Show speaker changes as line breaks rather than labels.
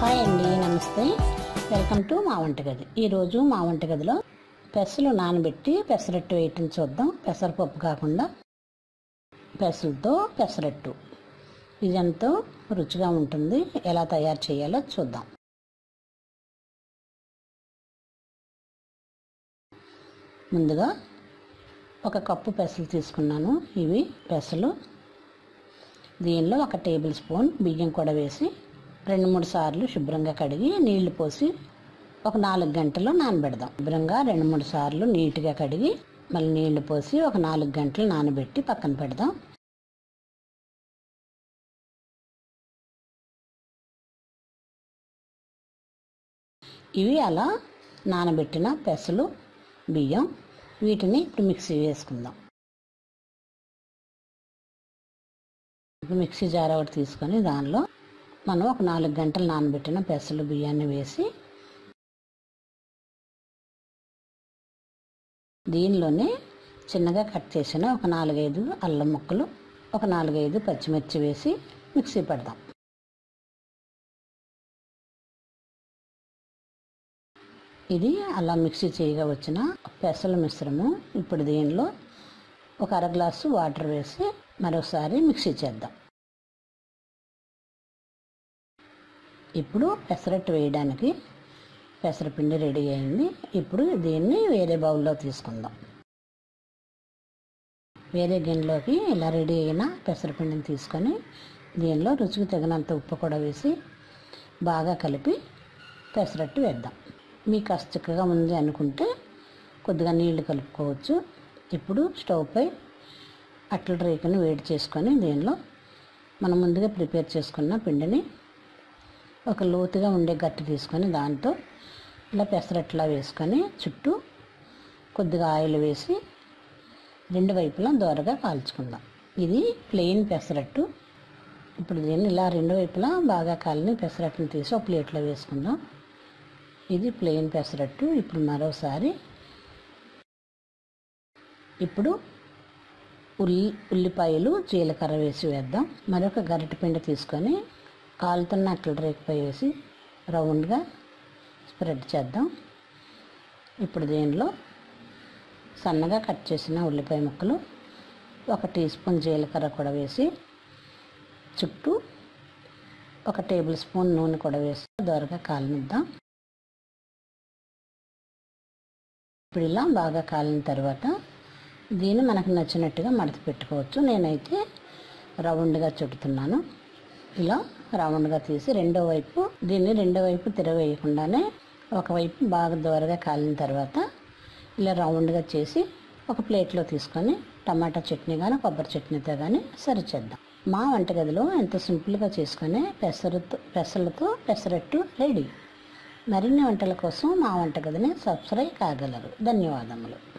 Hi అండి నమస్తే. Welcome to మా వంటగది. ఈరోజు మా వంటగదిలో పెసలు నానబెట్టి పెసరట్టు వేయటం చూద్దాం. పెసరపప్పు కాకుండా పెసలతో పెసరట్టు. ఇది ఎంతో రుచిగా ఉంటుంది. ఎలా తయారు చేయాలో చూద్దాం. ముందుగా ఒక కప్పు పెసలు తీసుకున్నాను. ఇవి పెసలు. దీనిలో ఒక టేబుల్ స్పూన్ బియ్యం కూడా వేసి రెండు మూడు సార్లు శుభ్రంగా కడిగి నీళ్ళు పోసి ఒక నాలుగు గంటలు నానబెడదాం. శుభ్రంగా రెండు మూడు సార్లు నీట్గా కడిగి మళ్ళీ నీళ్ళు పోసి ఒక నాలుగు గంటలు నానబెట్టి పక్కన పెడదాం. ఇవి అలా నానబెట్టిన పెసలు బియ్యం వీటిని ఇప్పుడు మిక్సీ వేసుకుందాం. ఇప్పుడు మిక్సీ జార్ ఒకటి తీసుకొని దానిలో మనం ఒక నాలుగు గంటలు నానబెట్టిన పెసలు బియ్యాన్ని వేసి దీనిలోనే చిన్నగా కట్ చేసిన ఒక నాలుగైదు అల్లం ముక్కలు ఒక నాలుగైదు పచ్చిమిర్చి వేసి మిక్సీ పెడదాం ఇది అలా మిక్సీ చేయగా వచ్చిన పెసల మిశ్రమం. ఇప్పుడు దీనిలో ఒక అర గ్లాసు వాటర్ వేసి మరోసారి మిక్సీ చేద్దాం. ఇప్పుడు పెసరట్టు వేయడానికి పెసరపిండి రెడీ అయింది ఇప్పుడు దీన్ని వేరే బౌల్లో తీసుకుందాం. వేరే గిన్నెలోకి ఇలా రెడీ అయిన పెసరపిండిని తీసుకొని దీనిలో రుచికి తగినంత ఉప్పు కూడా వేసి బాగా కలిపి పెసరట్టు వేద్దాం. మీకు అస్తికగా ఉంది అనుకుంటే కొద్దిగా నీళ్ళు కలుపుకోవచ్చు. ఇప్పుడు స్టవ్పై అట్ల రేకుని వేడి చేసుకొని దీనిలో మనం ముందుగా ప్రిపేర్ చేసుకున్న పిండిని ఒక లోతుగా ఉండే గట్టి తీసుకొని దాంతో ఇలా పెసరట్లా వేసుకొని చుట్టూ కొద్దిగా ఆయిల్ వేసి రెండు వైపులా దోరగా కాల్చుకుందాం. ఇది ప్లెయిన్ పెసరట్టు. ఇప్పుడు దీన్ని ఇలా రెండు వైపులా బాగా కాలిని పెసరట్టుని తీసి ఒక ప్లేట్లో వేసుకుందాం. ఇది ప్లెయిన్ పెసరట్టు. ఇప్పుడు మరోసారి ఇప్పుడు ఉల్లి ఉల్లిపాయలు జీలకర్ర వేసి వేద్దాం. మరొక గరిటె పిండి తీసుకొని కాలుతున్న అట్ల రేకుపై వేసి రౌండ్గా స్ప్రెడ్ చేద్దాం. ఇప్పుడు దీనిలో సన్నగా కట్ చేసిన ఉల్లిపాయ ముక్కలు ఒక టీ స్పూన్ జీలకర్ర కూడా వేసి చుట్టూ ఒక టేబుల్ స్పూన్ నూనె కూడా వేసి దోరగా కాలనిద్దాం. ఇప్పుడు ఇలా బాగా కాలిన తర్వాత దీన్ని మనకు నచ్చినట్టుగా మడత పెట్టుకోవచ్చు. నేనైతే రౌండ్గా చుడుతున్నాను ఇలా రౌండ్గా తీసి రెండో వైపు దీన్ని రెండో వైపు తిరగేయకుండానే ఒకవైపు బాగా దోరగా కాలిన తర్వాత ఇలా రౌండ్గా చేసి ఒక ప్లేట్లో తీసుకొని టమాటా చట్నీ కానీ కొబ్బరి చట్నీతో కానీ సర్వ్ చేద్దాం. మా వంటగదిలో ఎంత సింపుల్గా చేసుకునే పెసరతో పెసలతో పెసరట్టు రెడీ. మరిన్ని వంటల కోసం మా వంటగదిని సబ్స్క్రైబ్ కాగలరు. ధన్యవాదములు.